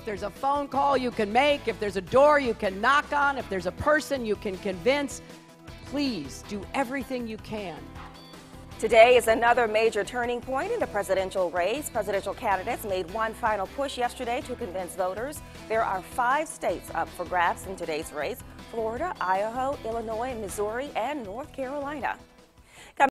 if there's a phone call you can make, if there's a door you can knock on, if there's a person you can convince, please do everything you can. Today is another major turning point in the presidential race. Presidential candidates made one final push yesterday to convince voters. There are five states up for grabs in today's race Florida, Idaho, Illinois, Missouri, and North Carolina.